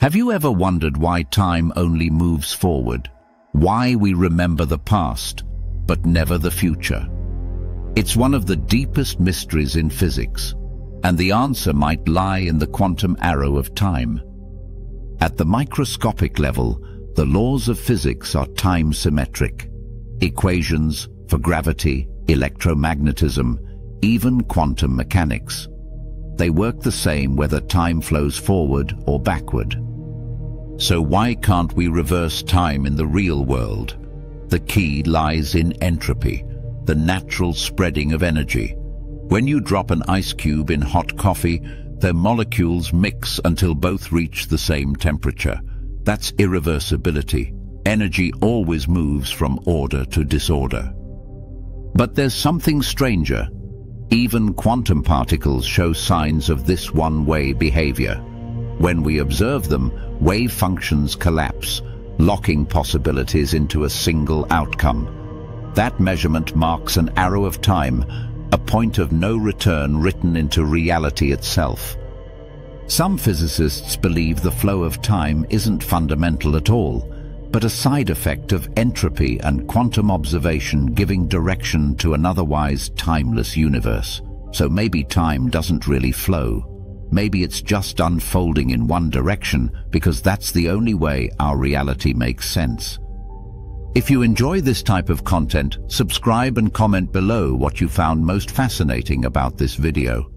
Have you ever wondered why time only moves forward? Why we remember the past, but never the future? It's one of the deepest mysteries in physics, and the answer might lie in the quantum arrow of time. At the microscopic level, the laws of physics are time-symmetric. Equations for gravity, electromagnetism, even quantum mechanics. They work the same whether time flows forward or backward. So why can't we reverse time in the real world? The key lies in entropy, the natural spreading of energy. When you drop an ice cube in hot coffee, their molecules mix until both reach the same temperature. That's irreversibility. Energy always moves from order to disorder. But there's something stranger. Even quantum particles show signs of this one-way behavior. When we observe them, wave functions collapse, locking possibilities into a single outcome. That measurement marks an arrow of time, a point of no return written into reality itself. Some physicists believe the flow of time isn't fundamental at all, but a side effect of entropy and quantum observation giving direction to an otherwise timeless universe. So maybe time doesn't really flow. Maybe it's just unfolding in one direction because that's the only way our reality makes sense. If you enjoy this type of content, subscribe and comment below what you found most fascinating about this video.